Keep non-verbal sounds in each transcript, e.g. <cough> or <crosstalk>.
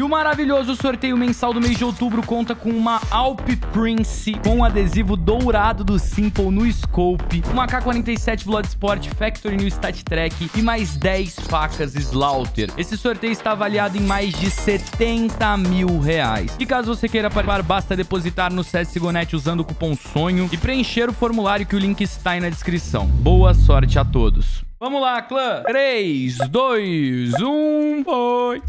E o maravilhoso sorteio mensal do mês de outubro conta com uma Alp Prince com adesivo dourado do Simple no scope, uma K47 Bloodsport Factory no Stat Track e mais 10 facas Slaughter. Esse sorteio está avaliado em mais de 70 mil reais. E caso você queira participar, basta depositar no CSGONET usando o cupom SONHO e preencher o formulário que o link está aí na descrição. Boa sorte a todos! Vamos lá, clã! 3, 2, 1, foi!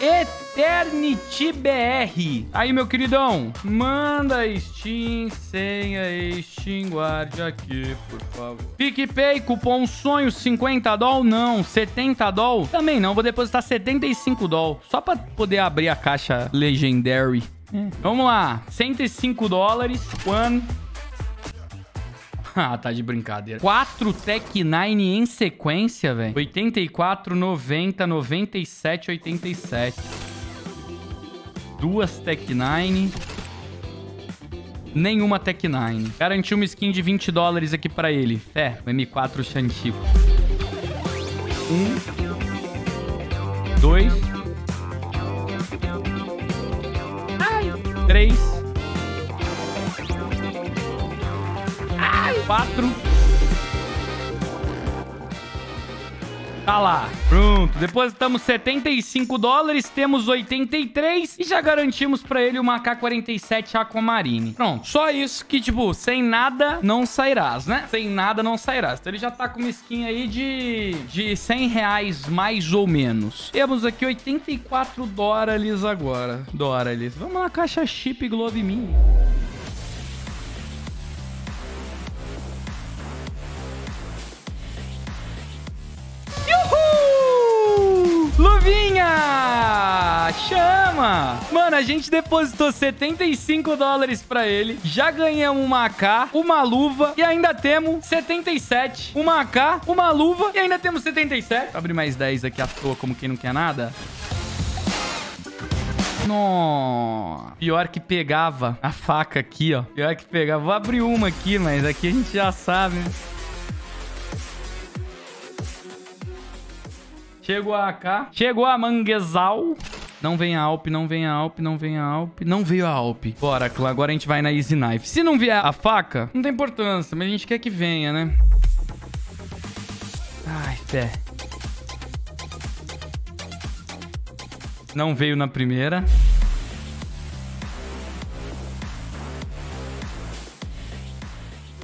Eternity BR. Aí, meu queridão, manda Steam, senha Steam, guarde aqui, por favor. PicPay, cupom sonho 50 doll? Não. 70 doll? Também não, vou depositar 75 doll. Só pra poder abrir a caixa Legendary. Vamos lá, 105 dólares. One, <laughs> ah, tá de brincadeira. 4 Tech 9 em sequência, velho. 84, 90, 97, 87. Duas Tech 9. Nenhuma Tech 9. Garanti uma skin de 20 dólares aqui pra ele. É, o M4 Xantico. Um. Dois. Ai. Três. Tá lá. Pronto. Depositamos 75 dólares, temos 83 e já garantimos pra ele uma K-47 Aquamarine. Pronto. Só isso que, tipo, sem nada não sairás, né? Sem nada não sairás. Então ele já tá com uma skin aí de, de 100 reais mais ou menos. Temos aqui 84 dólares agora. Dólares. Vamos na caixa chip Glove Mini. Chama! Mano, a gente depositou 75 dólares pra ele. Já ganhamos uma AK, uma luva e ainda temos 77. Uma AK, uma luva e ainda temos 77. Vou abrir mais 10 aqui à toa, como quem não quer nada. Nossa. Pior que pegava a faca aqui, ó. Pior que pegava. Vou abrir uma aqui, mas aqui a gente já sabe? Chegou a AK. Chegou a Manguezal. Não vem a Alp, não vem a Alp, não vem a Alp. Não veio a Alp. Bora, agora a gente vai na Easy Knife. Se não vier a faca, não tem importância, mas a gente quer que venha, né? Ai, fé. Não veio na primeira.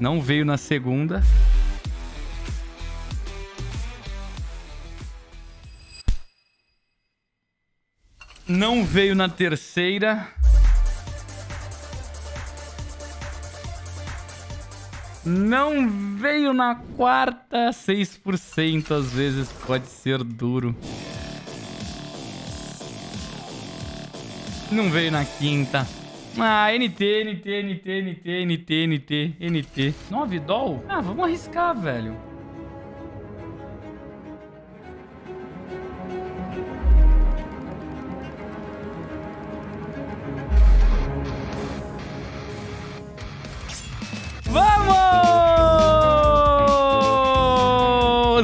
Não veio na segunda. Não veio na terceira. Não veio na quarta. 6% às vezes pode ser duro. Não veio na quinta. Ah, NT, NT, NT, NT, NT, NT, NT. 9 doll? Ah, vamos arriscar, velho.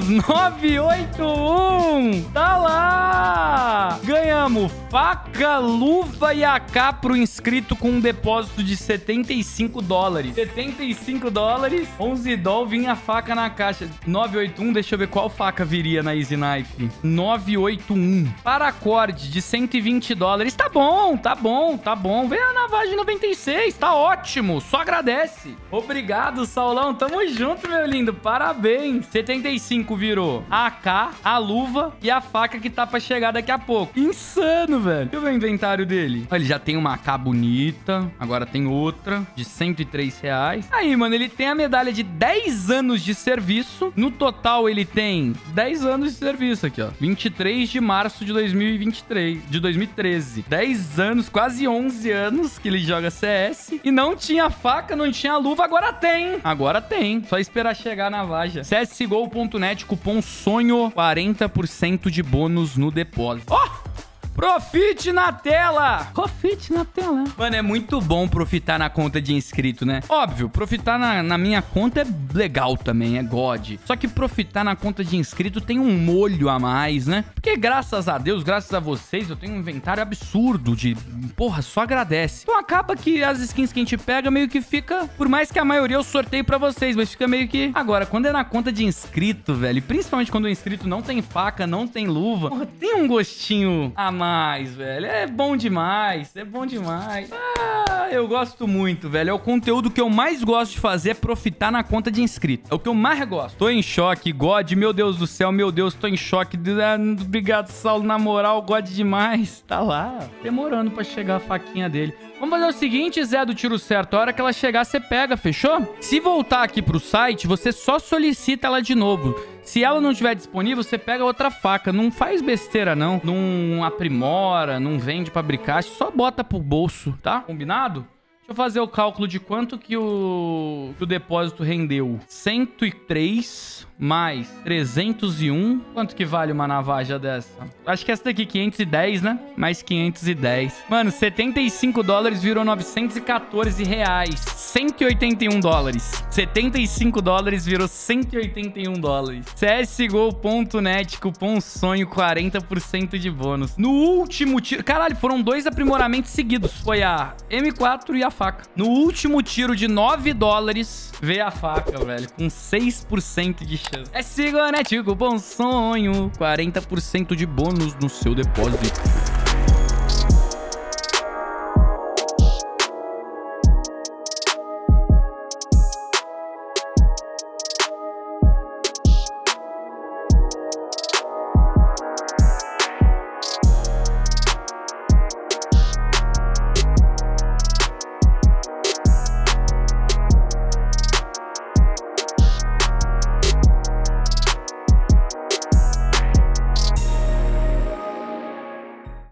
981! Faca, luva e AK pro inscrito com um depósito de 75 dólares. 75 dólares, 11 doll, vinha a faca na caixa. 981, deixa eu ver qual faca viria na Easy Knife. 981. Paracorde de 120 dólares. Tá bom, tá bom, tá bom. Vem a navagem 96, tá ótimo. Só agradece. Obrigado, Saulão. Tamo junto, meu lindo. Parabéns. 75 virou a AK, a luva e a faca que tá pra chegar daqui a pouco. Insano, velho. Deixa eu ver o inventário dele. Ele já tem uma AK bonita. Agora tem outra de 103 reais. Aí, mano, ele tem a medalha de 10 anos de serviço. No total, ele tem 10 anos de serviço aqui, ó. 23 de março de 2023. De 2013. 10 anos, quase 11 anos que ele joga CS. E não tinha faca, não tinha luva. Agora tem. Agora tem. Só esperar chegar na vaja. csgo.net, cupom SONHO, 40% de bônus no depósito. Ó! Oh! Profite na tela! Profite na tela. Mano, é muito bom profitar na conta de inscrito, né? Óbvio, profitar na, na minha conta é legal também, é God. Só que profitar na conta de inscrito tem um molho a mais, né? Porque graças a Deus, graças a vocês, eu tenho um inventário absurdo de... Porra, só agradece. Então acaba que as skins que a gente pega meio que fica... Por mais que a maioria eu sorteio pra vocês, mas fica meio que... Agora, quando é na conta de inscrito, velho, principalmente quando o inscrito não tem faca, não tem luva, porra, tem um gostinho a mais, velho. É bom demais, é bom demais. Ah, eu gosto muito, velho. É o conteúdo que eu mais gosto de fazer é profitar na conta de inscrito. É o que eu mais gosto. Tô em choque, God, meu Deus do céu, meu Deus, tô em choque. Ah, obrigado, Saulo, na moral, God demais. Tá lá, demorando pra chegar a faquinha dele. Vamos fazer o seguinte, Zé do Tiro Certo. A hora que ela chegar, você pega, fechou? Se voltar aqui pro site, você só solicita ela de novo. Se ela não estiver disponível, você pega outra faca. Não faz besteira, não. Não aprimora, não vende pra brincar. Só bota pro bolso, tá? Combinado? Deixa eu fazer o cálculo de quanto que o, que o depósito rendeu. 103 mais 301. Quanto que vale uma navaja dessa? Acho que essa daqui, 510, né? Mais 510. Mano, 75 dólares virou 914 reais. 181 dólares. 75 dólares virou 181 dólares. CSGO.net, cupom sonho, 40% de bônus. No último tiro... Caralho, foram dois aprimoramentos seguidos. Foi a M4 e a faca. No último tiro de 9 dólares, veio a faca, velho. Com 6% de chance. É Sigonet, cupom sonho, 40% de bônus no seu depósito.